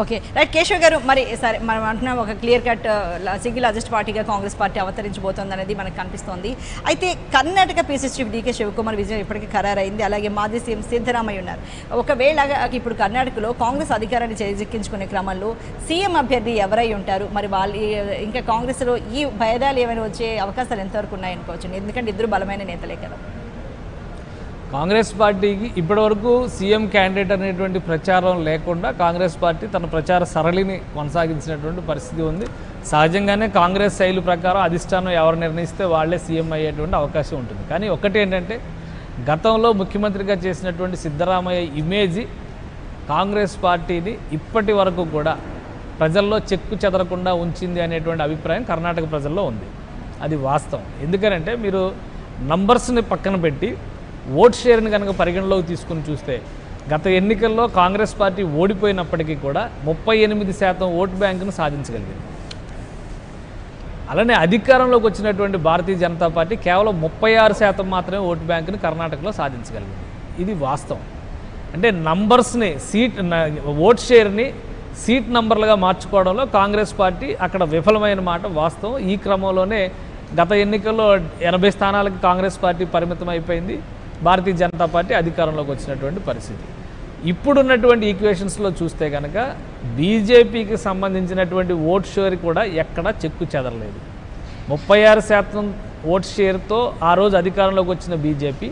Okay. Right Keshav గారు మరి సరే మనం అంటున్నాం ఒక క్లియర్ కట్ సింగిల్ అజెస్ట్ పార్టీగా కాంగ్రెస్ పార్టీ అవతరించబోతోంది అనేది మనకు కనిపిస్తోంది. అయితే Karnataka PC chief DK Shivakumar విజయం ఇప్పటికీ ఖరారైంది. అలాగే మాజీ సీఎం సిద్ధరామయ్య ఉన్నారు. ఒకవేళ ఇప్పుడు కర్ణాటకలో కాంగ్రెస్ అధికారాన్ని చేజిక్కించుకునే క్రమంలో సీఎం అభ్యర్థి ఎవరై ఉంటారు? మరి వాళ్ళు ఇంకా కాంగ్రెస్లో ఈ భేదాలు ఏమైనా వచ్చే అవకాశాలు ఎంతవరకు ఉన్నాయనుకోవచ్చు? ఎందుకంటే ఇద్దరు బలమైన నేతలే కదా. కాంగ్రెస్ పార్టీకి ఇప్పటివరకు సీఎం క్యాండిడేట్ అనేటువంటి ప్రచారం లేకుండా కాంగ్రెస్ పార్టీ తన ప్రచార సరళిని కొనసాగించినటువంటి పరిస్థితి ఉంది. సహజంగానే కాంగ్రెస్ శైలి ప్రకారం అధిష్టానం ఎవరు నిర్ణయిస్తే వాళ్ళే సీఎం అయ్యేటువంటి అవకాశం ఉంటుంది. కానీ ఒకటి ఏంటంటే గతంలో ముఖ్యమంత్రిగా చేసినటువంటి సిద్ధరామయ్య ఇమేజీ కాంగ్రెస్ పార్టీని ఇప్పటి వరకు కూడా ప్రజల్లో చెక్కు చెదరకుండా ఉంచింది అనేటువంటి అభిప్రాయం కర్ణాటక ప్రజల్లో ఉంది. అది వాస్తవం. ఎందుకనంటే మీరు నంబర్స్ని పక్కన పెట్టి ఓట్ షేర్ని కనుక పరిగణలోకి తీసుకుని చూస్తే గత ఎన్నికల్లో కాంగ్రెస్ పార్టీ ఓడిపోయినప్పటికీ కూడా ముప్పై ఎనిమిది శాతం ఓటు బ్యాంకును సాధించగలిగింది. అలానే అధికారంలోకి వచ్చినటువంటి భారతీయ జనతా పార్టీ కేవలం ముప్పై ఆరు శాతం మాత్రమే ఓటు బ్యాంకుని కర్ణాటకలో సాధించగలిగింది. ఇది వాస్తవం. అంటే నంబర్స్ని సీట్ ఓట్ షేర్ని సీట్ నంబర్లుగా మార్చుకోవడంలో కాంగ్రెస్ పార్టీ అక్కడ విఫలమైన మాట వాస్తవం. ఈ క్రమంలోనే గత ఎన్నికల్లో ఎనభై స్థానాలకు కాంగ్రెస్ పార్టీ పరిమితం అయిపోయింది. భారతీయ జనతా పార్టీ అధికారంలోకి వచ్చినటువంటి పరిస్థితి. ఇప్పుడున్నటువంటి ఈక్వేషన్స్లో చూస్తే కనుక బీజేపీకి సంబంధించినటువంటి ఓట్ షేర్ కూడా ఎక్కడా చెక్కు చెదరలేదు. ముప్పై ఆరు శాతం ఓట్ షేర్తో ఆ రోజు అధికారంలోకి వచ్చిన బీజేపీ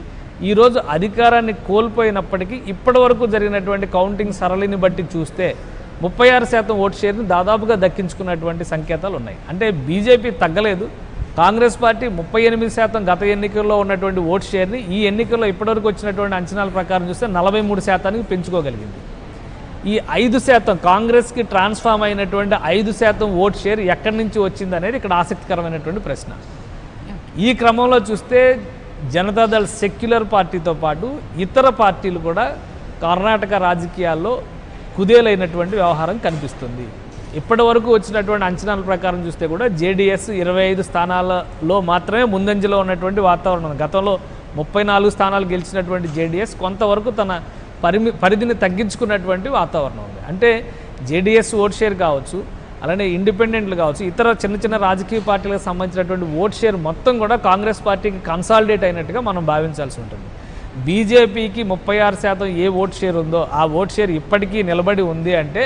ఈరోజు అధికారాన్ని కోల్పోయినప్పటికీ ఇప్పటి వరకు జరిగినటువంటి కౌంటింగ్ సరళిని బట్టి చూస్తే ముప్పై ఆరు శాతం ఓట్ షేర్ని దాదాపుగా దక్కించుకున్నటువంటి సంకేతాలు ఉన్నాయి. అంటే బీజేపీ తగ్గలేదు కాంగ్రెస్ పార్టీ ముప్పై ఎనిమిది శాతం గత ఎన్నికల్లో ఉన్నటువంటి ఓట్ షేర్ని ఈ ఎన్నికల్లో ఇప్పటివరకు వచ్చినటువంటి అంచనాల ప్రకారం చూస్తే నలభై మూడు శాతానికి పెంచుకోగలిగింది. ఈ ఐదు శాతం కాంగ్రెస్కి ట్రాన్స్ఫార్మ్ అయినటువంటి ఐదు శాతం ఓట్ షేర్ ఎక్కడి నుంచి వచ్చింది అనేది ఇక్కడ ఆసక్తికరమైనటువంటి ప్రశ్న. ఈ క్రమంలో చూస్తే జనతాదళ్ సెక్యులర్ పార్టీతో పాటు ఇతర పార్టీలు కూడా కర్ణాటక రాజకీయాల్లో కుదేలైనటువంటి వ్యవహారం కనిపిస్తుంది. ఇప్పటి వరకు వచ్చినటువంటి అంచనాల ప్రకారం చూస్తే కూడా జేడీఎస్ ఇరవై ఐదు స్థానాలలో మాత్రమే ముందంజలో ఉన్నటువంటి వాతావరణం ఉంది. గతంలో ముప్పై నాలుగు స్థానాలు గెలిచినటువంటి జేడీఎస్ కొంతవరకు తన పరిమి పరిధిని తగ్గించుకున్నటువంటి వాతావరణం ఉంది అంటే జేడీఎస్ ఓట్ షేర్ కావచ్చు అలానే ఇండిపెండెంట్లు కావచ్చు ఇతర చిన్న చిన్న రాజకీయ పార్టీలకు సంబంధించినటువంటి ఓట్ షేర్ మొత్తం కూడా కాంగ్రెస్ పార్టీకి కన్సాలిడేట్ అయినట్టుగా మనం భావించాల్సి ఉంటుంది బీజేపీకి ముప్పై ఆరు శాతం ఏ ఓట్ షేర్ ఉందో ఆ ఓట్ షేర్ ఇప్పటికీ నిలబడి ఉంది అంటే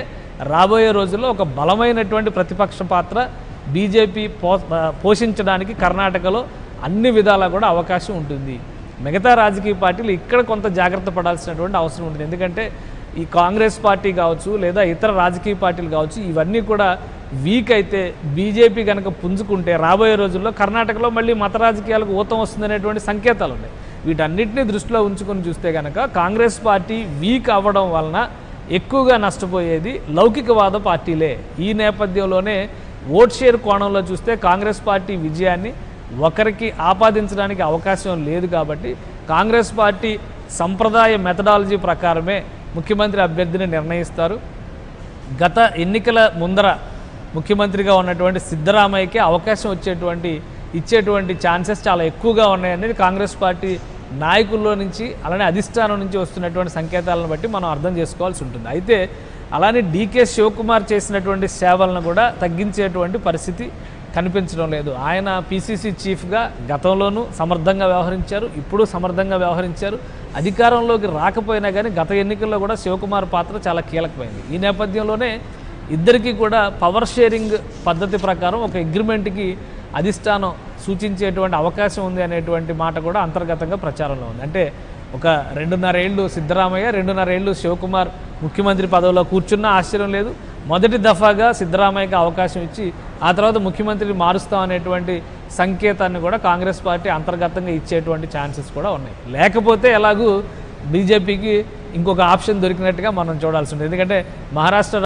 రాబోయే రోజుల్లో ఒక బలమైనటువంటి ప్రతిపక్ష పాత్ర బీజేపీ పో పోషించడానికి కర్ణాటకలో అన్ని విధాలా కూడా అవకాశం ఉంటుంది. మిగతా రాజకీయ పార్టీలు ఇక్కడ కొంత జాగ్రత్త పడాల్సినటువంటి అవసరం ఉంటుంది. ఎందుకంటే ఈ కాంగ్రెస్ పార్టీ కావచ్చు లేదా ఇతర రాజకీయ పార్టీలు కావచ్చు ఇవన్నీ కూడా వీక్ అయితే బీజేపీ కనుక పుంజుకుంటే రాబోయే రోజుల్లో కర్ణాటకలో మళ్ళీ మత రాజకీయాలకు ఊతం వస్తుందనేటువంటి సంకేతాలు ఉన్నాయి వీటన్నిటిని దృష్టిలో ఉంచుకొని చూస్తే కనుక కాంగ్రెస్ పార్టీ వీక్ అవ్వడం వలన ఎక్కువగా నష్టపోయేది లౌకికవాద పార్టీలే. ఈ నేపథ్యంలోనే ఓట్ షేర్ కోణంలో చూస్తే కాంగ్రెస్ పార్టీ విజయాన్ని ఒకరికి ఆపాదించడానికి అవకాశం లేదు కాబట్టి కాంగ్రెస్ పార్టీ సంప్రదాయ మెథడాలజీ ప్రకారమే ముఖ్యమంత్రి అభ్యర్థిని నిర్ణయిస్తారు. గత ఎన్నికల ముందర ముఖ్యమంత్రిగా ఉన్నటువంటి సిద్ధరామయ్యకి అవకాశం వచ్చేటువంటి ఇచ్చేటువంటి ఛాన్సెస్ చాలా ఎక్కువగా ఉన్నాయనేది కాంగ్రెస్ పార్టీ నాయకుల్లో నుంచి అలానే అధిష్టానం నుంచి వస్తున్నటువంటి సంకేతాలను బట్టి మనం అర్థం చేసుకోవాల్సి ఉంటుంది. అయితే అలానే డీకే శివకుమార్ చేసినటువంటి సేవలను కూడా తగ్గించేటువంటి పరిస్థితి కనిపించడం లేదు. ఆయన పీసీసీ చీఫ్గా గతంలోనూ సమర్థంగా వ్యవహరించారు ఇప్పుడు సమర్థంగా వ్యవహరించారు. అధికారంలోకి రాకపోయినా కానీ గత ఎన్నికల్లో కూడా శివకుమార్ పాత్ర చాలా కీలకమైంది. ఈ నేపథ్యంలోనే ఇద్దరికీ కూడా పవర్ షేరింగ్ పద్ధతి ప్రకారం ఒక అగ్రిమెంట్కి అధిష్టానం సూచించేటువంటి అవకాశం ఉంది అనేటువంటి మాట కూడా అంతర్గతంగా ప్రచారంలో ఉంది. అంటే ఒక రెండున్నరేళ్ళు సిద్ధరామయ్య రెండున్నరేళ్ళు శివకుమార్ ముఖ్యమంత్రి పదవిలో కూర్చున్నా ఆశ్చర్యం లేదు. మొదటి దఫాగా సిద్ధరామయ్యకి అవకాశం ఇచ్చి ఆ తర్వాత ముఖ్యమంత్రిని మారుస్తాం అనేటువంటి సంకేతాన్ని కూడా కాంగ్రెస్ పార్టీ అంతర్గతంగా ఇచ్చేటువంటి ఛాన్సెస్ కూడా ఉన్నాయి. లేకపోతే ఎలాగూ బీజేపీకి ఇంకొక ఆప్షన్ దొరికినట్టుగా మనం చూడాల్సి ఉంటుంది. ఎందుకంటే మహారాష్ట్ర